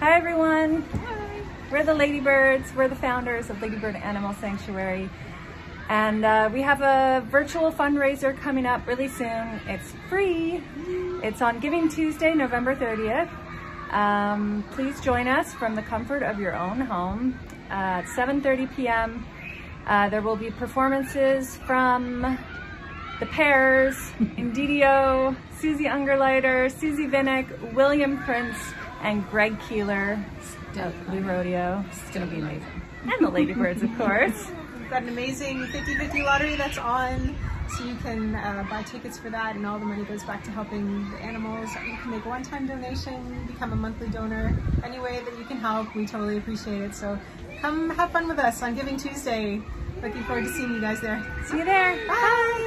Hi everyone. Hi. We're the Ladybirds. We're the founders of Ladybird Animal Sanctuary. And uh, we have a virtual fundraiser coming up really soon. It's free. It's on Giving Tuesday, November 30th. Um, please join us from the comfort of your own home uh, at 7.30 p.m. Uh, there will be performances from The Pairs, Indidio, Suzie Ungerleider, Suzie Vinnick, William Prince, and Greg Keelor of Blue Rodeo. It's gonna be amazing. And the Ladybirds, of course. We've got an amazing 50-50 lottery that's on, so you can uh, buy tickets for that, and all the money goes back to helping the animals. You can make a one-time donation, become a monthly donor. Any way that you can help, we totally appreciate it. So come have fun with us on Giving Tuesday. Looking forward to seeing you guys there. See you there. Bye.